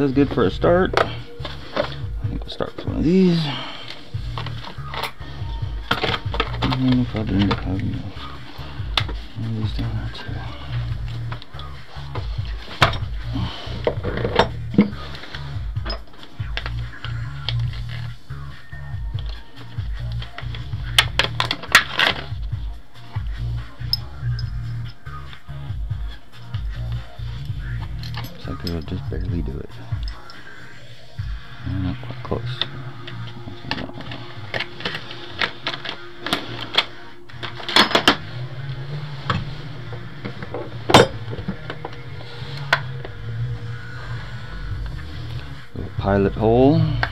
that's good for a start. I think we'll start with one of these. And we'll probably end up having down there too. Pilot hole.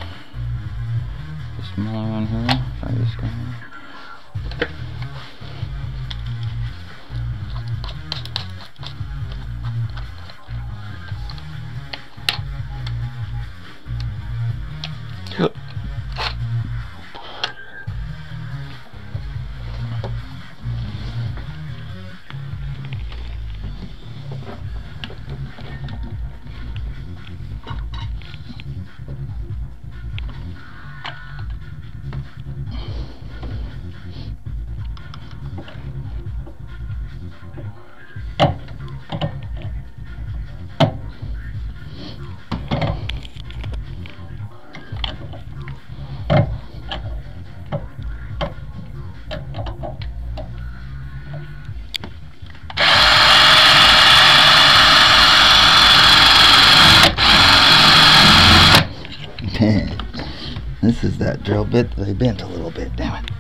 This is that drill bit I bent a little bit, damn it.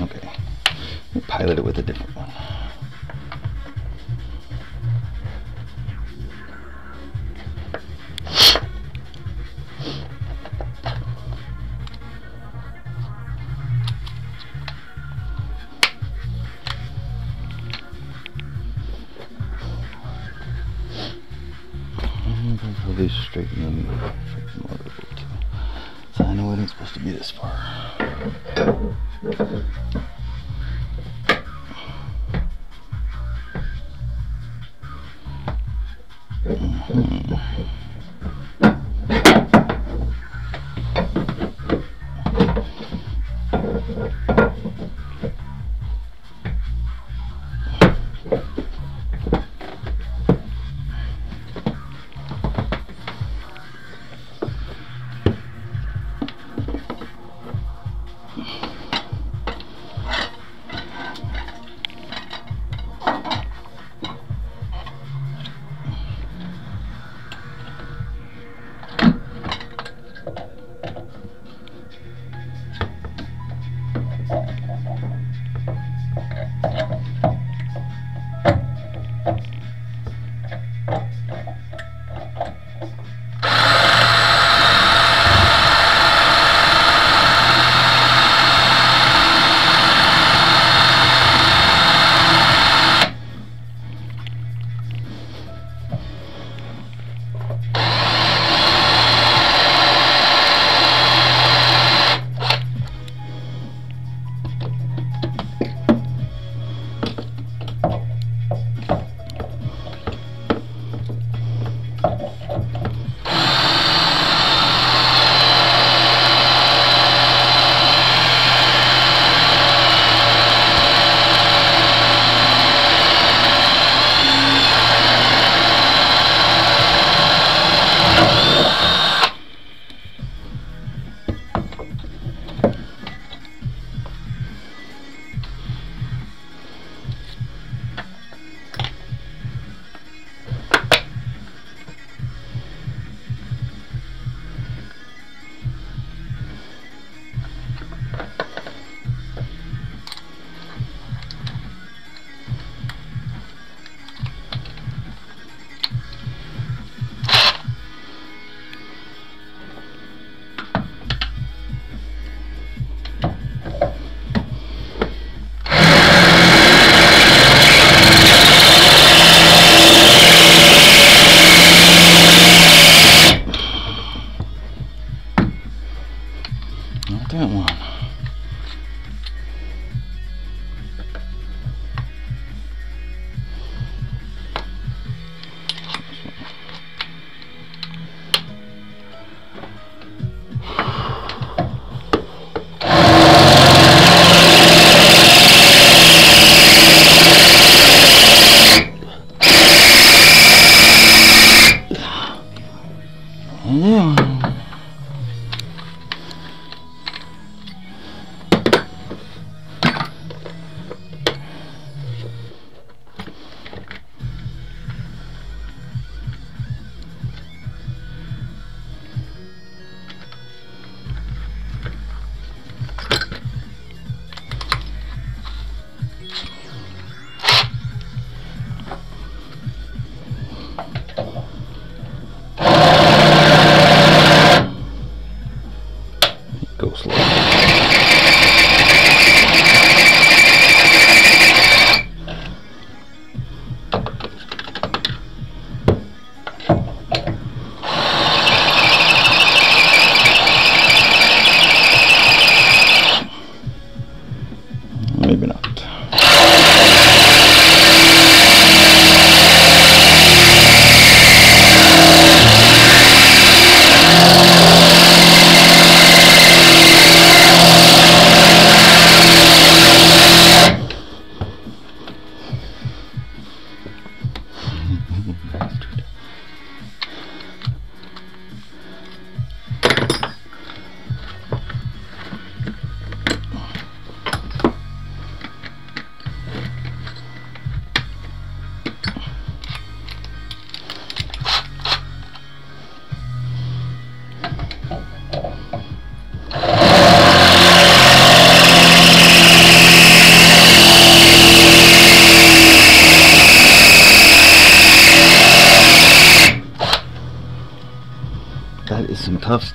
Okay. Pilot it with a different one.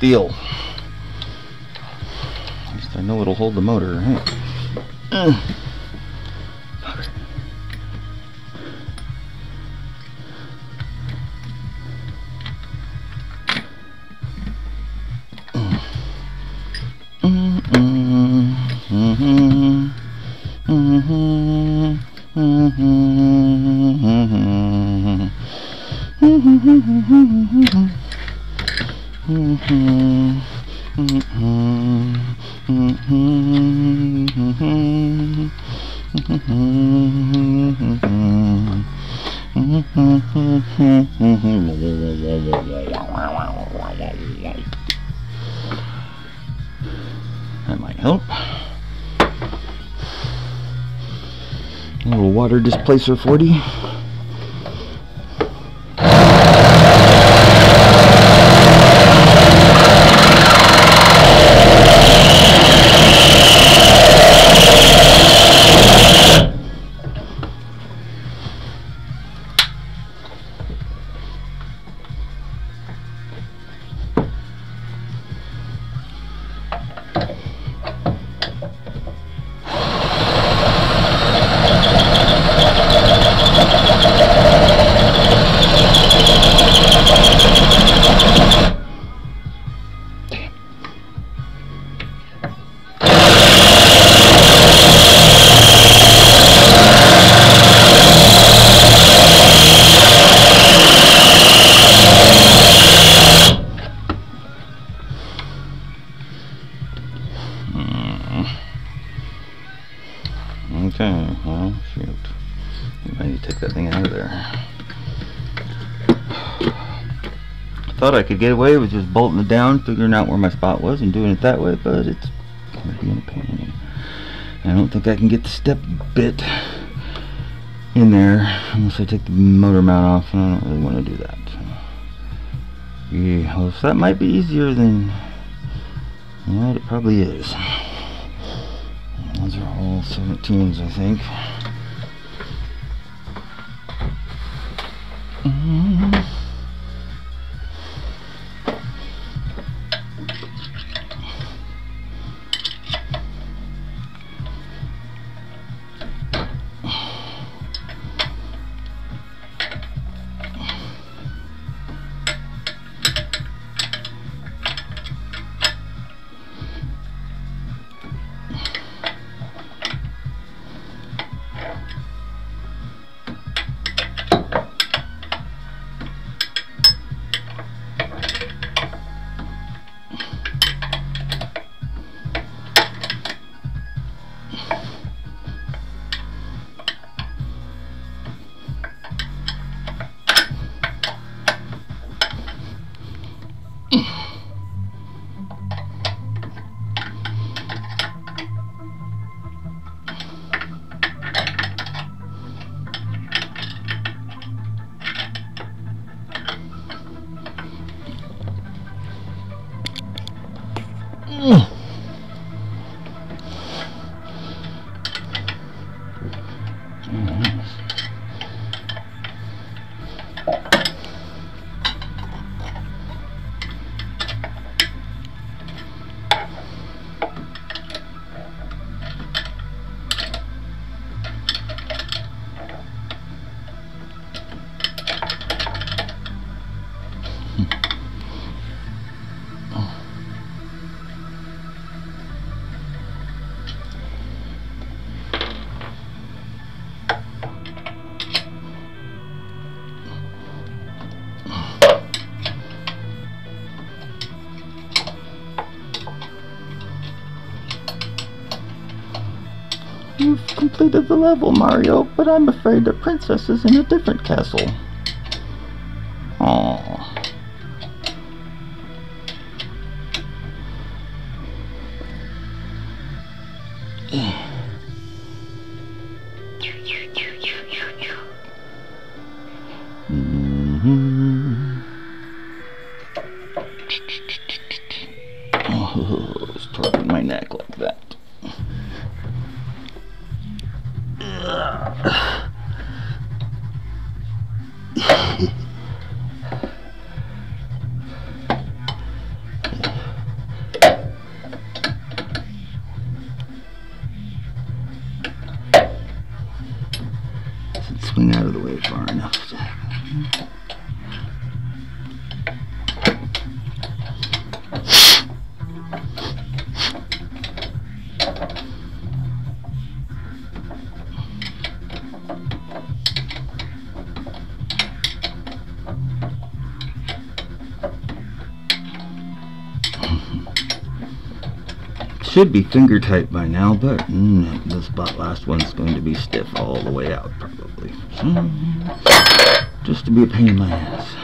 Steel. At least I know it'll hold the motor, right? Mm. That might help. A little water displacer 40. I need to take that thing out of there. I thought I could get away with just bolting it down, figuring out where my spot was and doing it that way, but it's gonna be a pain. I don't think I can get the step bit in there unless I take the motor mount off, and I don't really want to do that. Yeah, well, that might be easier than... Yeah, it probably is. Those are all 17s, I think. Mhm. You've completed the level, Mario, but I'm afraid the princess is in a different castle. Aww. Mm-hmm. Should be finger tight by now, but mm, the spot last one's going to be stiff all the way out, probably. So, just to be a pain in my ass.